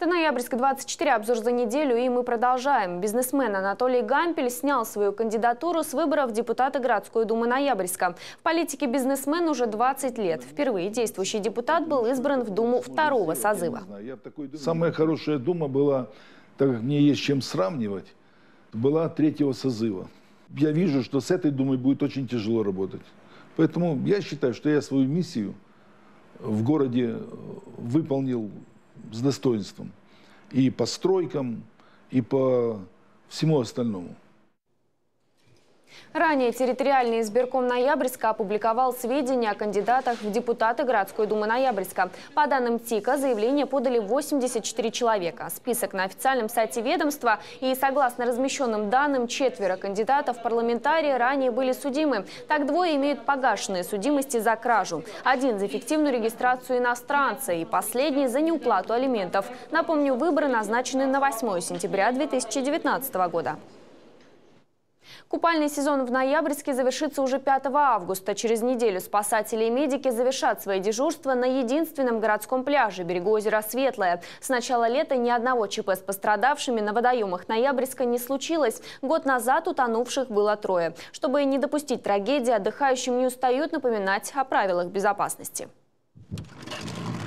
Это «Ноябрьск 24», обзор за неделю, и мы продолжаем. Бизнесмен Анатолий Гампель снял свою кандидатуру с выборов депутата городской думы Ноябрьска. В политике бизнесмен уже 20 лет. Впервые действующий депутат был избран в Думу второго созыва. Самая хорошая дума была, так как мне есть чем сравнивать, была третьего созыва. Я вижу, что с этой думой будет очень тяжело работать. Поэтому я считаю, что я свою миссию в городе выполнил с достоинством. И по стройкам, и по всему остальному. Ранее территориальный избирком Ноябрьска опубликовал сведения о кандидатах в депутаты городской думы Ноябрьска. По данным ТИКа, заявление подали 84 человека. Список на официальном сайте ведомства и, согласно размещенным данным, четверо кандидатов в парламентарии ранее были судимы. Так двое имеют погашенные судимости за кражу. Один за эффективную регистрацию иностранца и последний за неуплату алиментов. Напомню, выборы назначены на 8 сентября 2019 года. Купальный сезон в Ноябрьске завершится уже 5 августа. Через неделю спасатели и медики завершат свои дежурства на единственном городском пляже берегу озера Светлое. С начала лета ни одного ЧП с пострадавшими на водоемах Ноябрьска не случилось. Год назад утонувших было трое. Чтобы не допустить трагедии, отдыхающим не устают напоминать о правилах безопасности.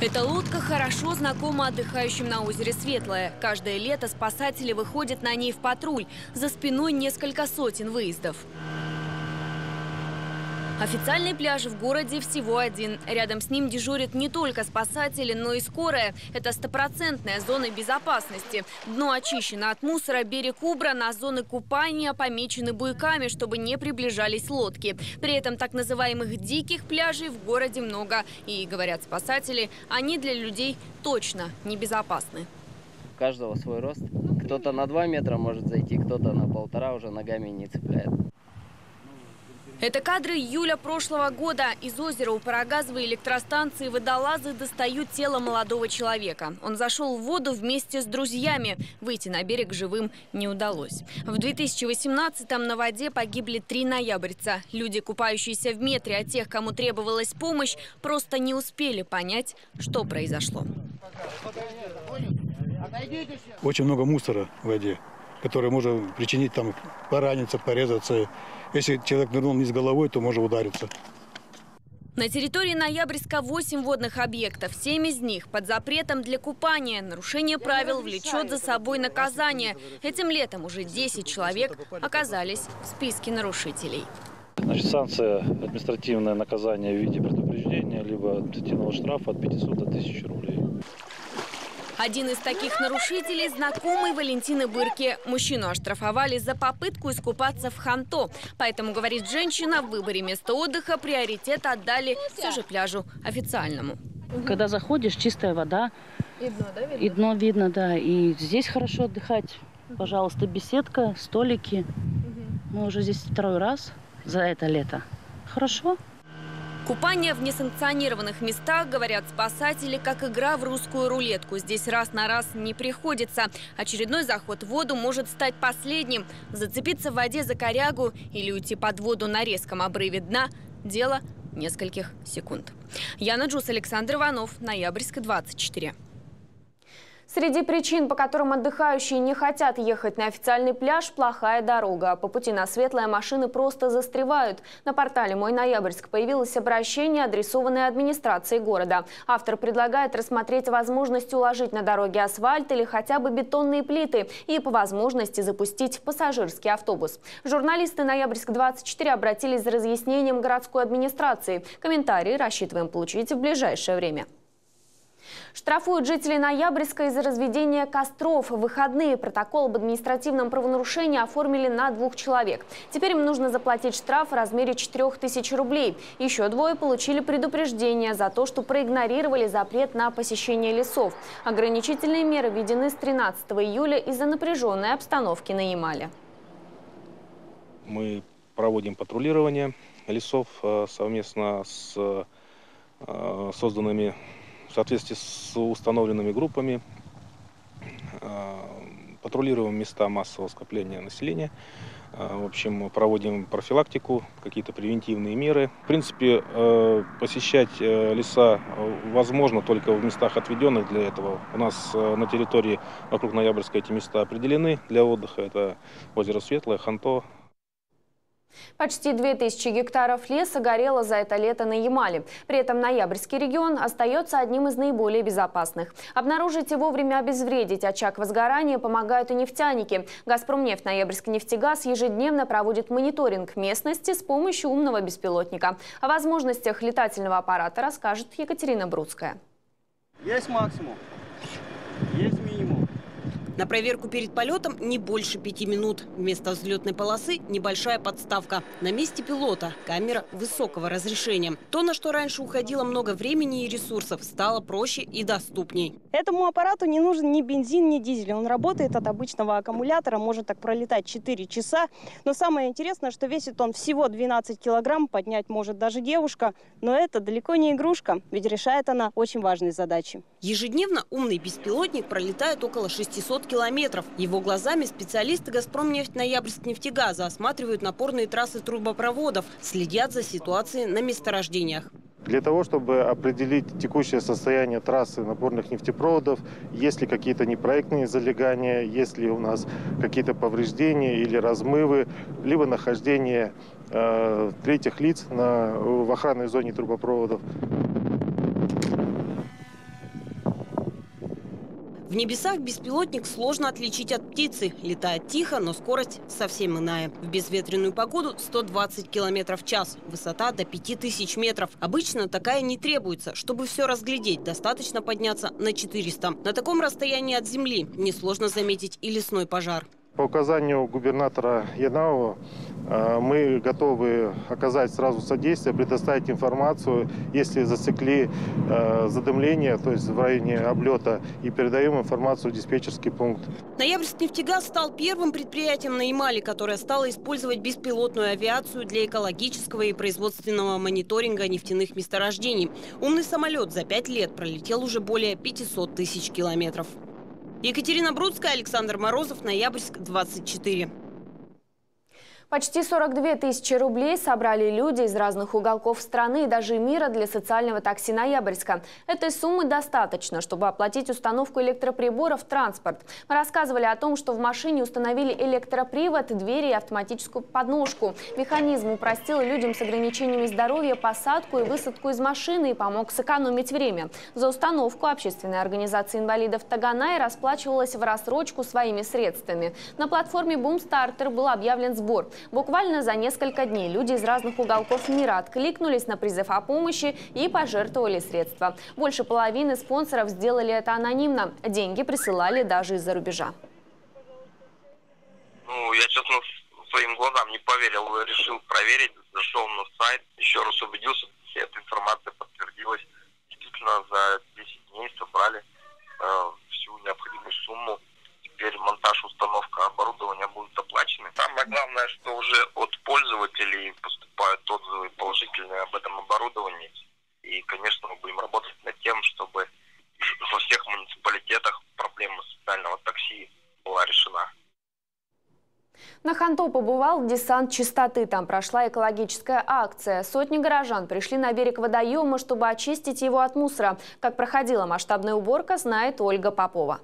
Эта лодка хорошо знакома отдыхающим на озере Светлое. Каждое лето спасатели выходят на ней в патруль. За спиной несколько сотен выездов. Официальный пляж в городе всего один. Рядом с ним дежурят не только спасатели, но и скорая. Это стопроцентная зона безопасности. Дно очищено от мусора, берег убран, а зоны купания помечены буйками, чтобы не приближались лодки. При этом так называемых диких пляжей в городе много. И, говорят спасатели, они для людей точно небезопасны. У каждого свой рост. Кто-то на 2 метра может зайти, кто-то на полтора уже ногами не цепляет. Это кадры июля прошлого года. Из озера у парогазовой электростанции водолазы достают тело молодого человека. Он зашел в воду вместе с друзьями. Выйти на берег живым не удалось. В 2018-м на воде погибли три ноябрьца. Люди, купающиеся в метре от тех, кому требовалась помощь, просто не успели понять, что произошло. Очень много мусора в воде, который может причинить там пораниться, порезаться. Если человек нырнул вниз головой, то может удариться. На территории Ноябрьска 8 водных объектов. 7 из них под запретом для купания. Нарушение правил влечет за собой наказание. Этим летом уже 10 человек оказались в списке нарушителей. Значит, санкция административное наказание в виде предупреждения, либо административного штрафа от 500 до 1000 рублей. Один из таких нарушителей – знакомый Валентины Бырки. Мужчину оштрафовали за попытку искупаться в Ханто. Поэтому, говорит женщина, в выборе места отдыха приоритет отдали все же пляжу официальному. Когда заходишь, чистая вода. И дно, да, видно? И дно видно, да. И здесь хорошо отдыхать. Пожалуйста, беседка, столики. Мы уже здесь второй раз за это лето. Хорошо. Купание в несанкционированных местах, говорят спасатели, как игра в русскую рулетку. Здесь раз на раз не приходится. Очередной заход в воду может стать последним. Зацепиться в воде за корягу или уйти под воду на резком обрыве дна – дело нескольких секунд. Яна Джус, Александр Иванов, Ноябрьск, 24. Среди причин, по которым отдыхающие не хотят ехать на официальный пляж, плохая дорога. По пути на светлое машины просто застревают. На портале «Мой Ноябрьск» появилось обращение, адресованное администрации города. Автор предлагает рассмотреть возможность уложить на дороге асфальт или хотя бы бетонные плиты и по возможности запустить пассажирский автобус. Журналисты «Ноябрьск-24» обратились за разъяснением городской администрации. Комментарии рассчитываем получить в ближайшее время. Штрафуют жителей Ноябрьска из-за разведения костров. В выходные протокол об административном правонарушении оформили на двух человек. Теперь им нужно заплатить штраф в размере 4000 рублей. Еще двое получили предупреждение за то, что проигнорировали запрет на посещение лесов. Ограничительные меры введены с 13 июля из-за напряженной обстановки на Ямале. Мы проводим патрулирование лесов э, совместно с э, созданными в соответствии с установленными группами э, патрулируем места массового скопления населения Э, в общем, проводим профилактику, какие-то превентивные меры. В принципе, э, посещать э, леса возможно только в местах, отведенных для этого. У нас на территории вокруг Ноябрьска эти места определены для отдыха. Это озеро Светлое, Ханто, Почти 2000 гектаров леса горело за это лето на Ямале. При этом ноябрьский регион остается одним из наиболее безопасных. Обнаружить и вовремя обезвредить очаг возгорания помогают и нефтяники. «Газпромнефть» Ноябрьский нефтегаз ежедневно проводит мониторинг местности с помощью умного беспилотника. О возможностях летательного аппарата расскажет Екатерина Бруцкая. Есть максимум, есть. На проверку перед полетом не больше пяти минут. Вместо взлетной полосы небольшая подставка. На месте пилота камера высокого разрешения. То, на что раньше уходило много времени и ресурсов, стало проще и доступней. Этому аппарату не нужен ни бензин, ни дизель. Он работает от обычного аккумулятора, может так пролетать 4 часа. Но самое интересное, что весит он всего 12 килограмм, поднять может даже девушка. Но это далеко не игрушка, ведь решает она очень важные задачи. Ежедневно умный беспилотник пролетает около 600 500 километров. Его глазами специалисты «Газпромнефть» Ноябрьск нефтегаза осматривают напорные трассы трубопроводов, следят за ситуацией на месторождениях. Для того, чтобы определить текущее состояние трассы напорных нефтепроводов, есть ли какие-то непроектные залегания, есть ли у нас какие-то повреждения или размывы, либо нахождение э, третьих лиц на, в охранной зоне трубопроводов. В небесах беспилотник сложно отличить от птицы. Летает тихо, но скорость совсем иная. В безветренную погоду 120 км в час. Высота до 5000 метров. Обычно такая не требуется. Чтобы все разглядеть, достаточно подняться на 400. На таком расстоянии от земли несложно заметить и лесной пожар. По указанию губернатора Янаова мы готовы оказать сразу содействие, предоставить информацию, если засекли э, задымление, то есть в районе облета, и передаем информацию в диспетчерский пункт. Ноябрьск нефтегаз стал первым предприятием на Ямале, которое стало использовать беспилотную авиацию для экологического и производственного мониторинга нефтяных месторождений. Умный самолет за пять лет пролетел уже более 500 тысяч километров. Екатерина Брудская, Александр Морозов, Ноябрьск, 24. Почти 42 тысячи рублей собрали люди из разных уголков страны и даже мира для социального такси «Ноябрьска». Этой суммы достаточно, чтобы оплатить установку электроприборов в транспорт. Мы рассказывали о том, что в машине установили электропривод, двери и автоматическую подножку. Механизм упростил людям с ограничениями здоровья посадку и высадку из машины и помог сэкономить время. За установку общественная организация инвалидов Таганай расплачивалась в рассрочку своими средствами. На платформе «Бумстартер» был объявлен сбор. Буквально за несколько дней люди из разных уголков мира откликнулись на призыв о помощи и пожертвовали средства. Больше половины спонсоров сделали это анонимно. Деньги присылали даже из-за рубежа. Ну, я, честно, своим глазам не поверил. Решил проверить, зашел на сайт, еще раз убедился, вся эта информация подтвердилась. Действительно, за 10 дней собрали э, всю необходимую сумму теперь монтаж, установка оборудования будут оплачены. Самое главное, что уже от пользователей поступают отзывы положительные об этом оборудовании. И, конечно, мы будем работать над тем, чтобы во всех муниципалитетах проблема социального такси была решена. Ханто побывал десант чистоты. Там прошла экологическая акция. Сотни горожан пришли на берег водоема, чтобы очистить его от мусора. Как проходила масштабная уборка, знает Ольга Попова.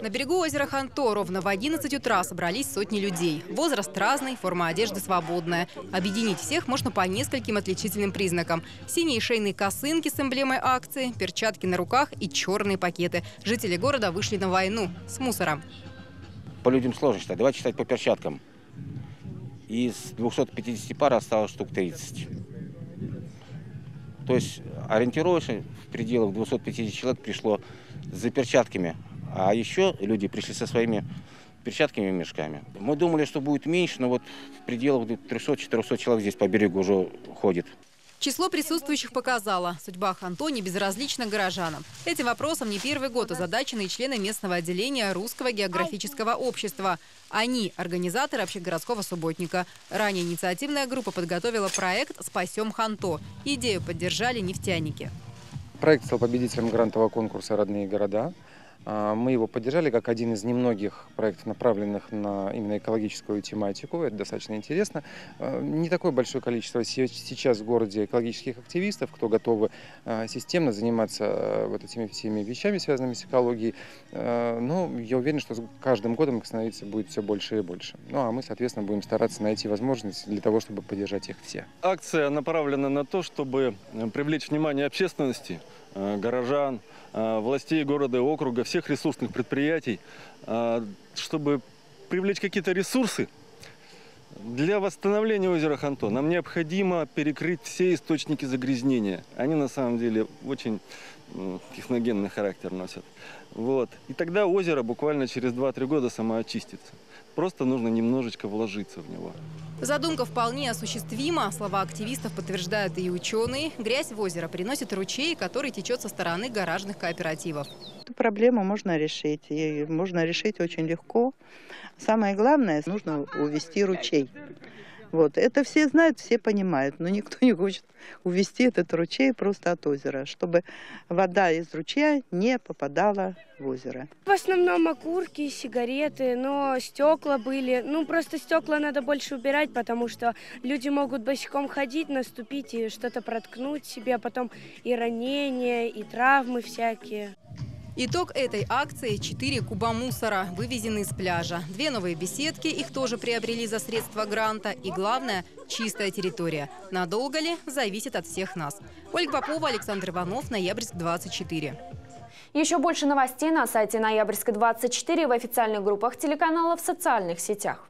На берегу озера Ханто ровно в 11 утра собрались сотни людей. Возраст разный, форма одежды свободная. Объединить всех можно по нескольким отличительным признакам. Синие шейные косынки с эмблемой акции, перчатки на руках и черные пакеты. Жители города вышли на войну с мусором. По людям сложно считать. Давайте считать по перчаткам. Из 250 пар осталось штук 30. То есть ориентировочно в пределах 250 человек пришло за перчатками а еще люди пришли со своими перчатками и мешками. Мы думали, что будет меньше, но вот в пределах 300-400 человек здесь по берегу уже ходит. Число присутствующих показало, судьба Хантони безразлична горожанам. Этим вопросом не первый год озадачены члены местного отделения Русского географического общества. Они – организаторы общегородского субботника. Ранее инициативная группа подготовила проект «Спасем Ханто». Идею поддержали нефтяники. Проект стал победителем грантового конкурса «Родные города». А, мы его поддержали как один из немногих проектов, направленных на именно экологическую тематику. Это достаточно интересно. А, не такое большое количество сейчас в городе экологических активистов, кто готовы а, системно заниматься вот этими всеми вещами, связанными с экологией. Но я уверен, что с каждым годом их становится будет все больше и больше. Ну а мы, соответственно, будем стараться найти возможность для того, чтобы поддержать их все. Акция направлена на то, чтобы привлечь внимание общественности, горожан, Э, властей города и округа, всех ресурсных предприятий, э, чтобы привлечь какие-то ресурсы для восстановления озера Ханто. Нам необходимо перекрыть все источники загрязнения. Они на самом деле очень техногенный характер носят. Вот. И тогда озеро буквально через 2-3 года самоочистится. Просто нужно немножечко вложиться в него. Задумка вполне осуществима. Слова активистов подтверждают и ученые. Грязь в озеро приносит ручей, который течет со стороны гаражных кооперативов. Эту проблему можно решить. И можно решить очень легко. Самое главное, нужно увести ручей. Вот. Это все знают, все понимают, но никто не хочет увести этот ручей просто от озера, чтобы вода из ручья не попадала в озеро. В основном окурки, сигареты, но стекла были. Ну, просто стекла надо больше убирать, потому что люди могут босиком ходить, наступить и что-то проткнуть себе, а потом и ранения, и травмы всякие. Итог этой акции – 4 куба мусора, вывезенные с пляжа. Две новые беседки, их тоже приобрели за средства гранта. И главное – чистая территория. Надолго ли – зависит от всех нас. Ольга Попова, Александр Иванов, Ноябрьск, 24. Еще больше новостей на сайте Ноябрьска 24 в официальных группах телеканала в социальных сетях.